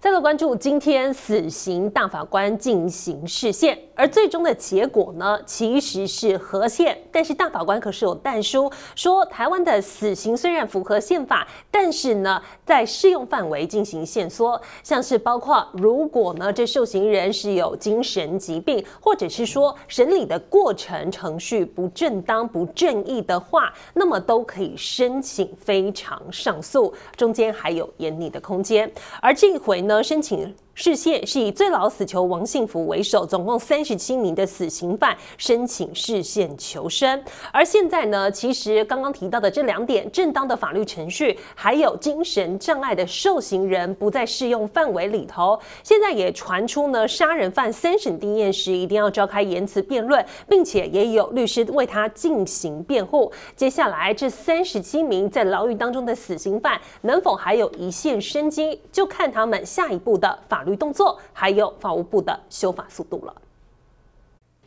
再来关注今天死刑大法官进行释宪，而最终的结果呢，其实是和宪。但是大法官可是有弹书，说台湾的死刑虽然符合宪法，但是呢，在适用范围进行限缩，像是包括如果呢这受刑人是有精神疾病，或者是说审理的过程程序不正当、不正义的话，那么都可以申请非常上诉，中间还有严拟的空间。而这一回呢？能，申请。释宪是以最老死囚王幸福为首，总共三十七名的死刑犯申请释宪求生。而现在呢，其实刚刚提到的这两点，正当的法律程序，还有精神障碍的受刑人不在适用范围里头。现在也传出呢，杀人犯三审定验时一定要召开言辞辩论，并且也有律师为他进行辩护。接下来这三十七名在牢狱当中的死刑犯，能否还有一线生机，就看他们下一步的法律。动作还有法务部的修法速度了。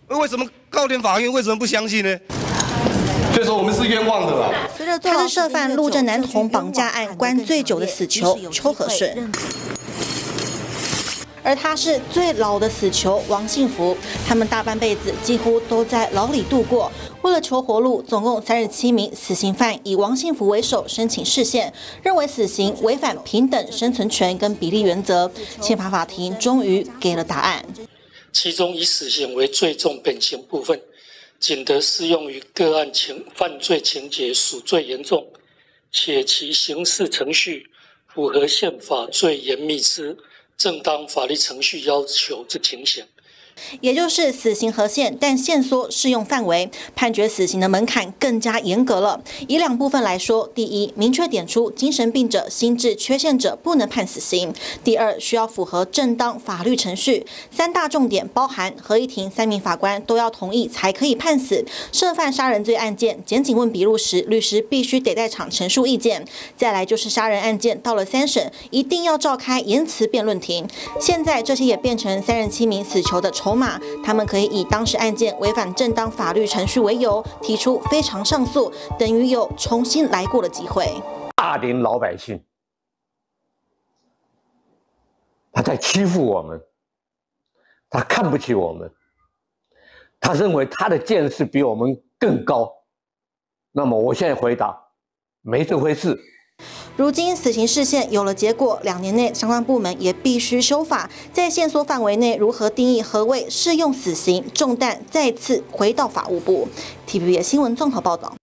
为什么高等法院为什么不相信呢？所以说我们是冤枉的啦。他是涉犯陆正男童绑架案关最久的死囚邱和顺，而他是最老的死囚王幸福，他们大半辈子几乎都在牢里度过。为了求活路，总共三十七名死刑犯以王幸福为首申请释宪，认为死刑违反平等生存权跟比例原则。宪法法庭终于给了答案。其中以死刑为最重本刑部分，仅得适用于个案情犯罪情节属最严重，且其刑事程序符合宪法最严密之正当法律程序要求之情形。也就是死刑核限，但限缩适用范围，判决死刑的门槛更加严格了。以两部分来说，第一，明确点出精神病者、心智缺陷者不能判死刑；第二，需要符合正当法律程序。三大重点包含：合议庭三名法官都要同意才可以判死；涉犯杀人罪案件，检警问笔录时，律师必须得在场陈述意见；再来就是杀人案件到了三审，一定要召开言辞辩论庭。现在这些也变成三十七名死囚的。筹码，他们可以以当时案件违反正当法律程序为由，提出非常上诉，等于有重新来过的机会。大连老百姓，他在欺负我们，他看不起我们，他认为他的见识比我们更高。那么，我现在回答，没这回事。如今死刑事件有了结果，两年内相关部门也必须修法，在线索范围内如何定义何谓适用死刑，重担再次回到法务部。TVB 新闻综合报道。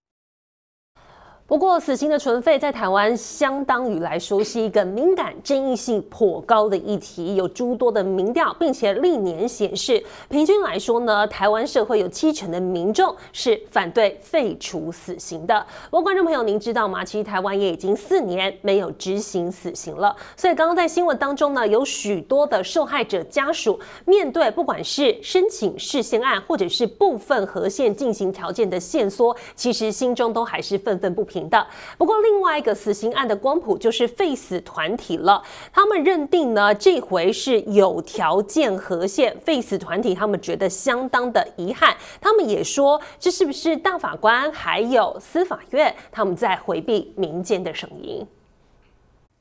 不过，死刑的存废在台湾相当于来说是一个敏感、争议性颇高的议题，有诸多的民调，并且历年显示，平均来说呢，台湾社会有七成的民众是反对废除死刑的。不过，观众朋友，您知道吗？其实台湾也已经四年没有执行死刑了。所以，刚刚在新闻当中呢，有许多的受害者家属面对不管是申请释宪案，或者是部分核宪进行条件的限缩，其实心中都还是愤愤不平。的不过，另外一个死刑案的光谱就是废死团体了。他们认定呢，这回是有条件和宪。废死团体他们觉得相当的遗憾，他们也说，这是不是大法官还有司法院他们在回避民间的声音？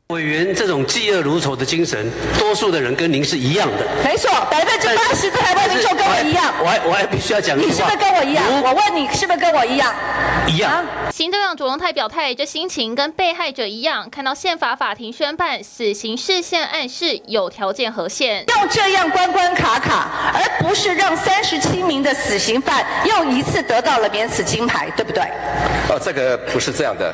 委员这种嫉恶如仇的精神，多数的人跟您是一样的。没错，百分之八十的台湾民众跟我一样。我还我还必须要讲你是不是跟我一样？我问你，是不是跟我一样？一样。行政院长卓荣泰表态，这心情跟被害者一样，看到宪法法庭宣判死刑释宪案是有条件和限，要这样关关卡卡，而不是让三十七名的死刑犯又一次得到了免死金牌，对不对？哦，这个不是这样的，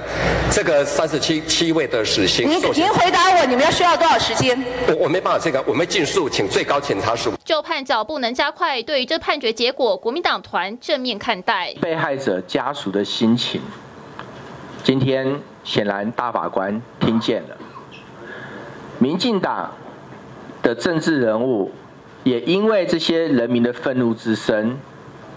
这个三十七七位的死刑。您回答我，你们要需要多少时间？我我没办法这个，我们尽速请最高检察署就判脚步能加快。对于这判决结果，国民党团正面看待。被害者家属的心情，今天显然大法官听见了。民进党的政治人物也因为这些人民的愤怒之声，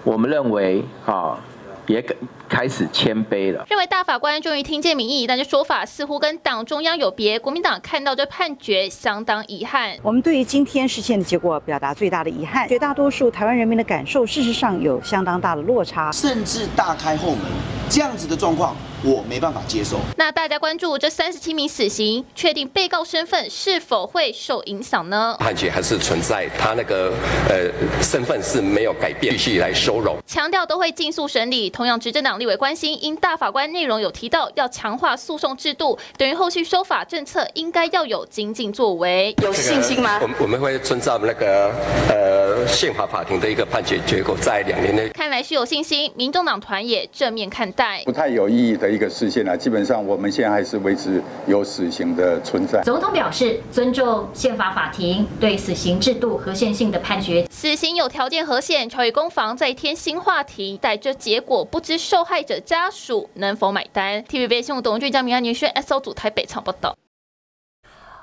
我们认为啊。也开始谦卑了，认为大法官终于听见民意，但这说法似乎跟党中央有别。国民党看到这判决相当遗憾。我们对于今天事件的结果表达最大的遗憾。绝大多数台湾人民的感受，事实上有相当大的落差，甚至大开后门，这样子的状况我没办法接受。那大家关注这三十七名死刑，确定被告身份是否会受影响呢？判决还是存在，他那个呃身份是没有改变，继续来收容。强调都会尽速审理。同样，执政党立委关心，因大法官内容有提到要强化诉讼制度，等于后续修法政策应该要有精进作为，有信心吗？我我们会遵照那个呃宪法法庭的一个判决结果，在两年内。看来是有信心，民众党团也正面看待。不太有意义的一个事件啊，基本上我们现在还是维持有死刑的存在。总统表示尊重宪法法庭对死刑制度和宪性的判决，死刑有条件和宪，朝野攻防再添新话题，待这结果不知受害者家属能否买单。TVB 新闻董俊江、明安女轩 SO 组台北场报道。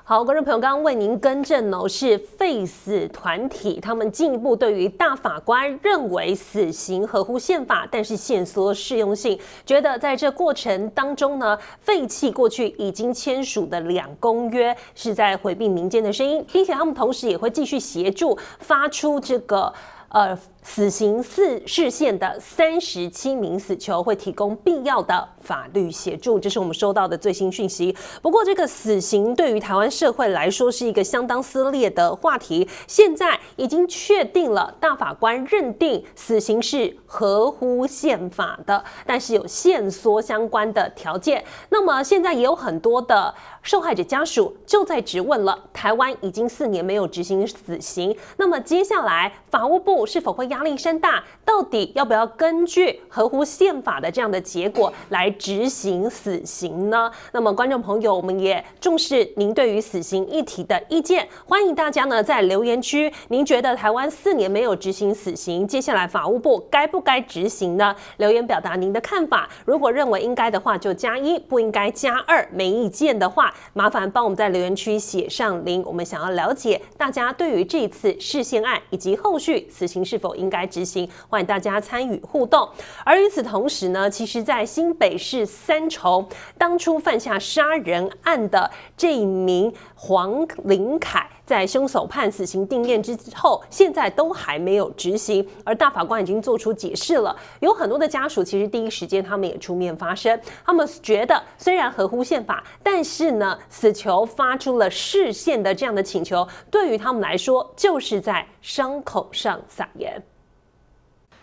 好，观众朋友，刚刚为您更正哦，是废死团体，他们进一步对于大法官认为死刑合乎宪法，但是限缩适用性，觉得在这过程当中呢，废弃过去已经签署的两公约，是在回避民间的声音，并且他们同时也会继续协助发出这个呃。死刑四视线的三十七名死囚会提供必要的法律协助，这是我们收到的最新讯息。不过，这个死刑对于台湾社会来说是一个相当撕裂的话题。现在已经确定了，大法官认定死刑是合乎宪法的，但是有限缩相关的条件。那么，现在也有很多的受害者家属就在质问了：台湾已经四年没有执行死刑，那么接下来法务部是否会压？力山大，到底要不要根据合乎宪法的这样的结果来执行死刑呢？那么，观众朋友，我们也重视您对于死刑议题的意见，欢迎大家呢在留言区，您觉得台湾四年没有执行死刑，接下来法务部该不该执行呢？留言表达您的看法。如果认为应该的话，就加一；不应该加二。没意见的话，麻烦帮我们在留言区写上零。我们想要了解大家对于这次事件案以及后续死刑是否应。应该执行，欢迎大家参与互动。而与此同时呢，其实，在新北市三重当初犯下杀人案的这一名黄林凯，在凶手判死刑定验之后，现在都还没有执行。而大法官已经做出解释了，有很多的家属其实第一时间他们也出面发声，他们觉得虽然合乎宪法，但是呢，死囚发出了。视线的这样的请求，对于他们来说，就是在伤口上撒盐。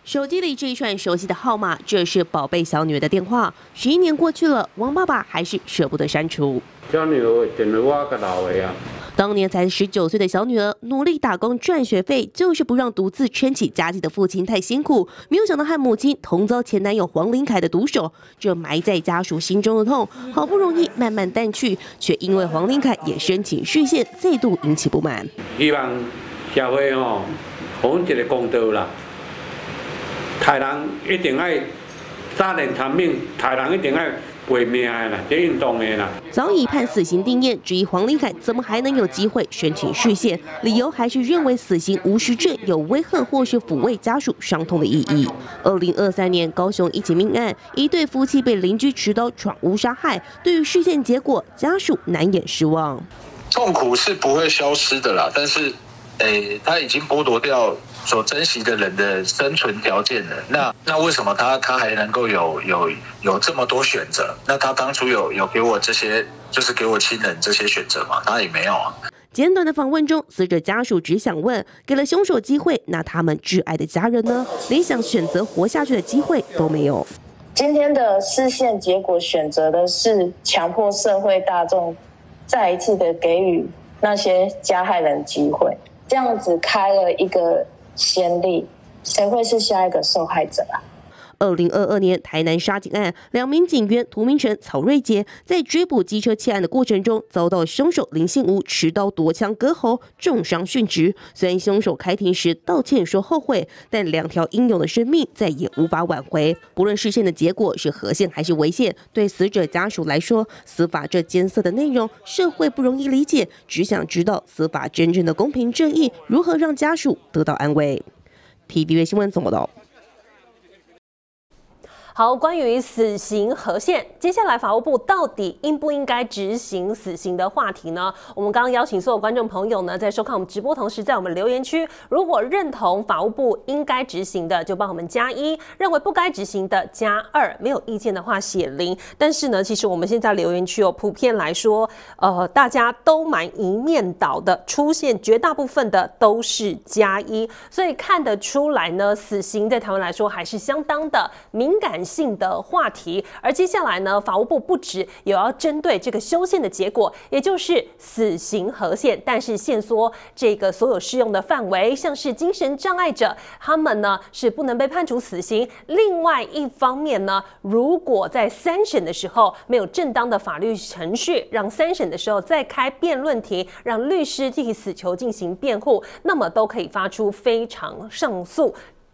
手机里这一串熟悉的号码，这是宝贝小女儿的电话。十一年过去了，王爸爸还是舍不得删除。小女儿电话个老的啊。当年才十九岁的小女儿，努力打工赚学费，就是不让独自撑起家计的父亲太辛苦。没有想到和母亲同遭前男友黄林凯的毒手，这埋在家属心中的痛，好不容易慢慢淡去，却因为黄林凯也申请续线，再度引起不满。希望社会哦，还一个公道啦。台人一定爱杀人偿命，台人一定爱赔命的啦，这运动的啦。早已判死刑定验，质疑黄林凯怎么还能有机会申请续限？理由还是认为死刑无实证，有威吓或是抚慰家属伤痛的意义。二零二三年高雄一起命案，一对夫妻被邻居持刀闯屋杀害，对于续宪结果，家属难掩失望。痛苦是不会消失的啦，但是，诶，他已经剥夺掉。所珍惜的人的生存条件了，那那为什么他他还能够有有有这么多选择？那他当初有有给我这些，就是给我亲人这些选择吗？他也没有啊。简短的访问中，死者家属只想问：给了凶手机会，那他们挚爱的家人呢？连想选择活下去的机会都没有。今天的视线结果选择的是强迫社会大众再一次的给予那些加害人机会，这样子开了一个。先例，谁会是下一个受害者啊？二零二二年台南杀警案，两名警员涂明成、曹瑞杰在追捕机车窃案的过程中，遭到凶手林信武持刀夺枪割喉，重伤殉职。虽然凶手开庭时道歉说后悔，但两条英勇的生命再也无法挽回。不论事件的结果是合宪还是违宪，对死者家属来说，司法这艰涩的内容，社会不容易理解，只想知道司法真正的公平正义如何让家属得到安慰。TVB 新闻怎么道？好，关于死刑核宪，接下来法务部到底应不应该执行死刑的话题呢？我们刚刚邀请所有观众朋友呢，在收看我们直播同时，在我们留言区，如果认同法务部应该执行的，就帮我们加一；认为不该执行的加二。没有意见的话写零。但是呢，其实我们现在留言区哦，普遍来说，呃，大家都蛮一面倒的，出现绝大部分的都是加一，所以看得出来呢，死刑在台湾来说还是相当的敏感性的话题，而接下来呢，法务部不止有要针对这个修宪的结果，也就是死刑核宪，但是限缩这个所有适用的范围，像是精神障碍者，他们呢是不能被判处死刑。另外一方面呢，如果在三审的时候没有正当的法律程序，让三审的时候再开辩论庭，让律师替死囚进行辩护，那么都可以发出非常上诉。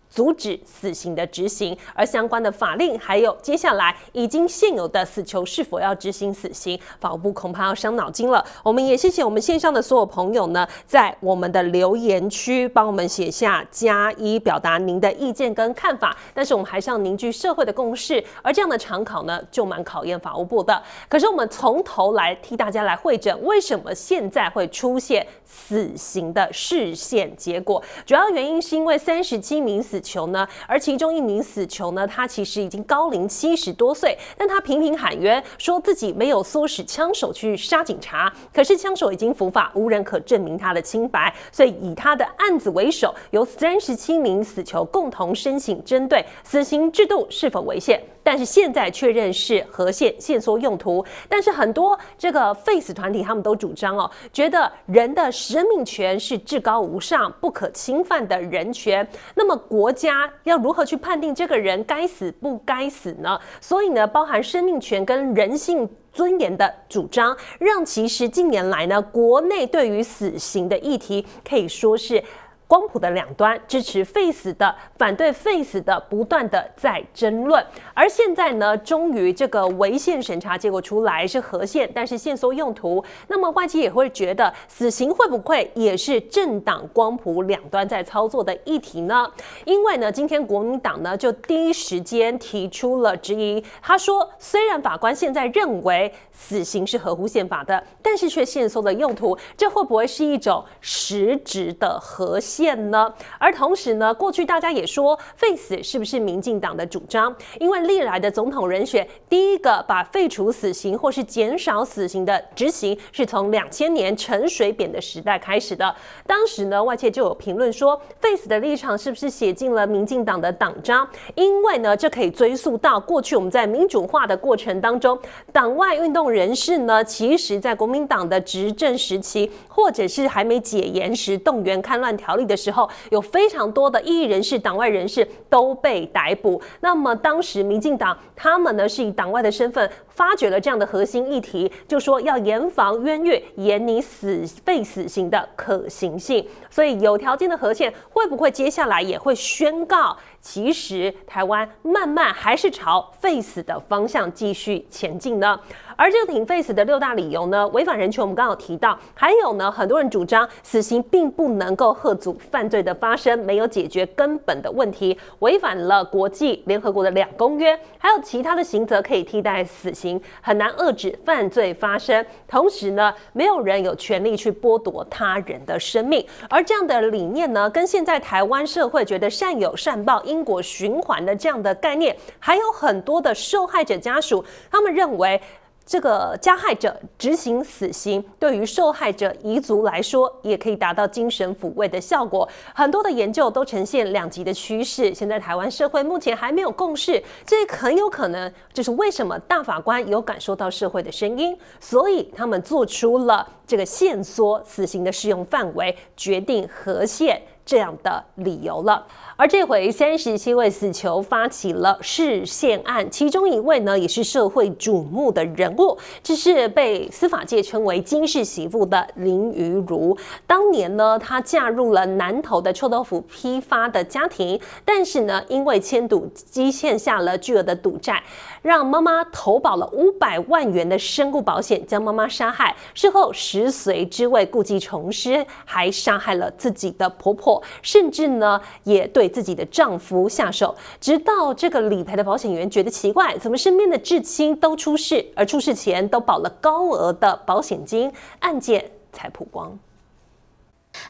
阻止死刑的执行，而相关的法令还有接下来已经现有的死囚是否要执行死刑，法务部恐怕要伤脑筋了。我们也谢谢我们线上的所有朋友呢，在我们的留言区帮我们写下加一，表达您的意见跟看法。但是我们还是要凝聚社会的共识，而这样的常考呢，就蛮考验法务部的。可是我们从头来替大家来会诊，为什么现在会出现死刑的视线结果？主要原因是因为三十七名死。囚呢？而其中一名死囚呢，他其实已经高龄七十多岁，但他频频喊冤，说自己没有唆使枪手去杀警察。可是枪手已经伏法，无人可证明他的清白，所以以他的案子为首，由三十七名死囚共同申请针对死刑制度是否违宪。但是现在确认是核线线索用途，但是很多这个 face 团体他们都主张哦，觉得人的生命权是至高无上、不可侵犯的人权。那么国国家要如何去判定这个人该死不该死呢？所以呢，包含生命权跟人性尊严的主张，让其实近年来呢，国内对于死刑的议题可以说是。光谱的两端，支持废死的，反对废死的，不断的在争论。而现在呢，终于这个违宪审查结果出来是核宪，但是限缩用途。那么外界也会觉得，死刑会不会也是政党光谱两端在操作的议题呢？因为呢，今天国民党呢就第一时间提出了质疑。他说，虽然法官现在认为死刑是合乎宪法的，但是却限缩了用途，这会不会是一种实质的核？见呢？而同时呢，过去大家也说废死是不是民进党的主张？因为历来的总统人选，第一个把废除死刑或是减少死刑的执行，是从两千年陈水扁的时代开始的。当时呢，外界就有评论说，废死的立场是不是写进了民进党的党章？因为呢，这可以追溯到过去我们在民主化的过程当中，党外运动人士呢，其实在国民党的执政时期，或者是还没解严时，动员戡乱条例。的时候，有非常多的异议人士、党外人士都被逮捕。那么当时民进党他们呢是以党外的身份发掘了这样的核心议题，就说要严防冤狱，严拟死废死刑的可行性。所以有条件的核宪会不会接下来也会宣告？其实台湾慢慢还是朝废死的方向继续前进呢。而这个挺废死的六大理由呢，违反人权，我们刚好提到，还有呢，很多人主张死刑并不能够遏阻犯罪的发生，没有解决根本的问题，违反了国际联合国的两公约，还有其他的刑责可以替代死刑，很难遏制犯罪发生。同时呢，没有人有权利去剥夺他人的生命。而这样的理念呢，跟现在台湾社会觉得善有善报。因果循环的这样的概念，还有很多的受害者家属，他们认为这个加害者执行死刑，对于受害者遗族来说，也可以达到精神抚慰的效果。很多的研究都呈现两极的趋势。现在台湾社会目前还没有共识，这很有可能就是为什么大法官有感受到社会的声音，所以他们做出了这个限缩死刑的适用范围，决定核限这样的理由了。而这回三十七位死囚发起了视线案，其中一位呢也是社会瞩目的人物，这是被司法界称为“金氏媳妇”的林瑜如。当年呢，她嫁入了南投的臭豆腐批发的家庭，但是呢，因为签赌积欠下了巨额的赌债，让妈妈投保了五百万元的身故保险，将妈妈杀害。事后食髓知味，故技重施，还杀害了自己的婆婆。甚至呢也对自己的丈夫下手，直到这个理赔的保险员觉得奇怪，怎么身边的至亲都出事，而出事前都保了高额的保险金，案件才曝光。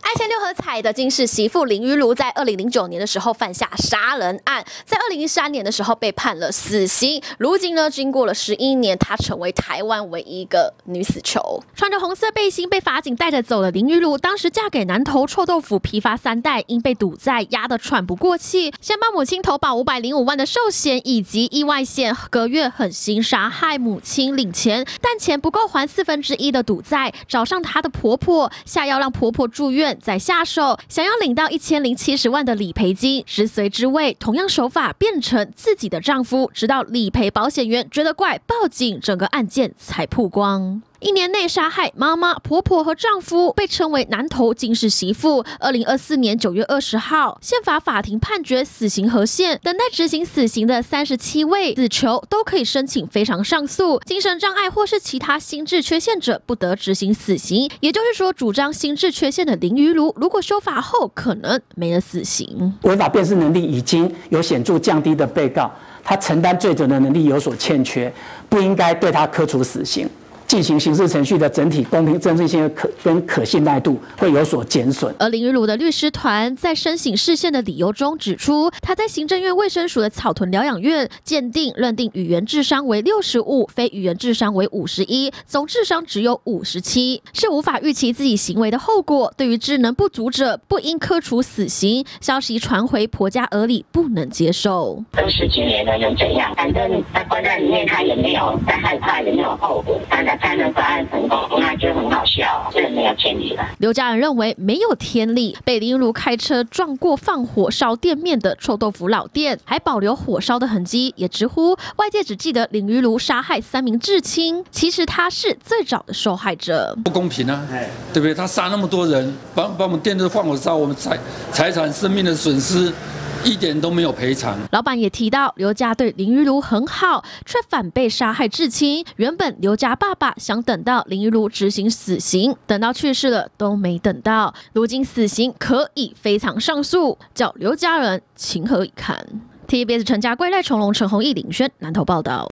爱签六合彩的金氏媳妇林玉如，在二零零九年的时候犯下杀人案，在二零一三年的时候被判了死刑。如今呢，经过了十一年，她成为台湾唯一一个女死囚。穿着红色背心被法警带着走的林玉如，当时嫁给南投臭豆腐批发三代，因被堵在压得喘不过气，先帮母亲投保五百零五万的寿险以及意外险，隔月狠心杀害母亲领钱，但钱不够还四分之一的赌债，找上她的婆婆，下药让婆婆住院。再下手，想要领到一千零七十万的理赔金，十随之位，同样手法变成自己的丈夫，直到理赔保险员觉得怪，报警，整个案件才曝光。一年内杀害妈妈、婆婆和丈夫，被称为南投金氏媳妇。二零二四年九月二十号，宪法法庭判决死刑和宪，等待执行死刑的三十七位死囚都可以申请非常上诉。精神障碍或是其他心智缺陷者不得执行死刑。也就是说，主张心智缺陷的林于如，如果修法后可能没了死刑。违法辨识能力已经有显著降低的被告，他承担罪责的能力有所欠缺，不应该对他科处死刑。进行刑事程序的整体公平正义性可跟可信赖度会有所减损。而林玉如的律师团在申请释宪的理由中指出，他在行政院卫生署的草屯疗养院鉴定认定语言智商为六十五，非语言智商为五十一，总智商只有五十七，是无法预期自己行为的后果。对于智能不足者，不应科处死刑。消息传回婆家耳里，不能接受。二十几年了又怎样？反正他关在里面，他也没有在害怕，也没有后果。大家。才能办案成功，那就很好笑，这没有天理了。刘家人认为没有天理，被林如开车撞过放火烧店面的臭豆腐老店，还保留火烧的痕迹，也直呼外界只记得林于如杀害三名至亲，其实他是最早的受害者。不公平啊，对不对？他杀那么多人，把把我们店都放火烧，我们财财产、生命的损失。一点都没有赔偿。老板也提到，刘家对林玉如很好，却反被杀害至亲。原本刘家爸爸想等到林玉如执行死刑，等到去世了都没等到。如今死刑可以非常上诉，叫刘家人情何以堪？TBS 陈家归赖成龙陈宏毅领宣南投报道。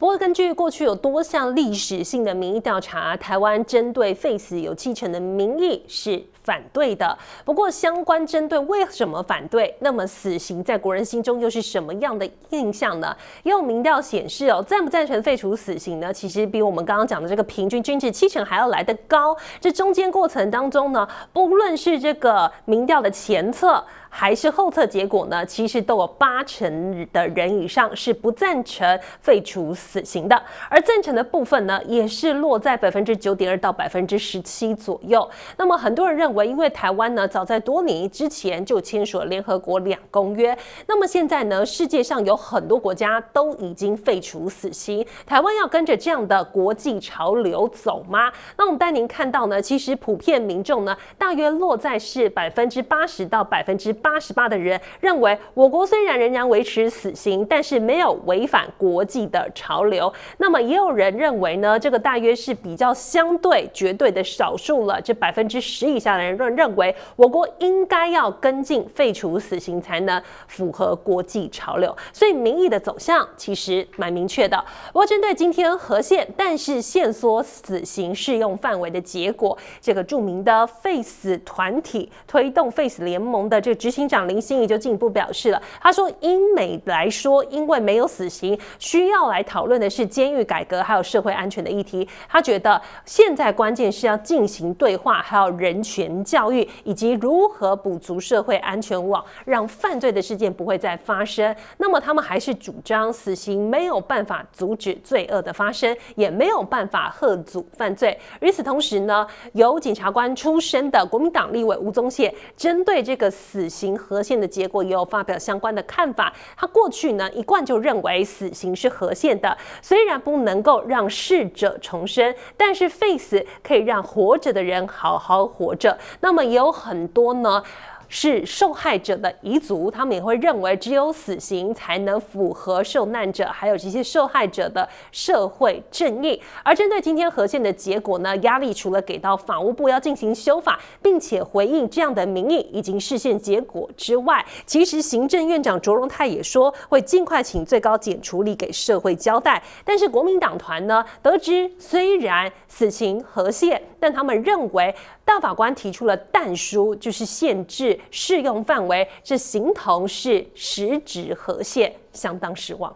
不过，根据过去有多项历史性的民意调查，台湾针对废死有七成的民意是反对的。不过，相关针对为什么反对，那么死刑在国人心中又是什么样的印象呢？也有民调显示哦，赞不赞成废除死刑呢？其实比我们刚刚讲的这个平均均值七成还要来得高。这中间过程当中呢，不论是这个民调的前侧。还是后测结果呢？其实都有八成的人以上是不赞成废除死刑的，而赞成的部分呢，也是落在百分之九点二到百分之十七左右。那么很多人认为，因为台湾呢，早在多年之前就签署了联合国两公约，那么现在呢，世界上有很多国家都已经废除死刑，台湾要跟着这样的国际潮流走吗？那我们带您看到呢，其实普遍民众呢，大约落在是百分之八十到百分之。八十八的人认为，我国虽然仍然维持死刑，但是没有违反国际的潮流。那么，也有人认为呢，这个大约是比较相对绝对的少数了。这百分之十以下的人认认为，我国应该要跟进废除死刑，才能符合国际潮流。所以，民意的走向其实蛮明确的。不过，针对今天核线，但是限缩死刑适用范围的结果，这个著名的废死团体推动废死联盟的这个。执行长林心怡就进一步表示了，他说：“英美来说，因为没有死刑，需要来讨论的是监狱改革还有社会安全的议题。他觉得现在关键是要进行对话，还有人权教育，以及如何补足社会安全网，让犯罪的事件不会再发生。那么他们还是主张死刑没有办法阻止罪恶的发生，也没有办法遏阻犯罪。与此同时呢，由检察官出身的国民党立委吴宗宪针对这个死。”刑核宪的结果也有发表相关的看法。他过去呢一贯就认为死刑是核宪的，虽然不能够让逝者重生，但是废死可以让活着的人好好活着。那么也有很多呢。是受害者的遗族，他们也会认为只有死刑才能符合受难者还有这些受害者的社会正义。而针对今天核宪的结果呢，压力除了给到法务部要进行修法，并且回应这样的民意以及视线结果之外，其实行政院长卓荣泰也说会尽快请最高检处理给社会交代。但是国民党团呢，得知虽然死刑核宪，但他们认为大法官提出了但书，就是限制适用范围，这形同是实质核线，相当失望。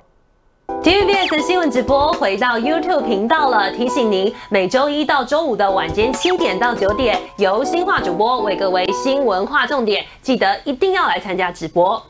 TVBS 新闻直播回到 YouTube 频道了，提醒您每周一到周五的晚间七点到九点，由新化主播为各位新闻划重点，记得一定要来参加直播。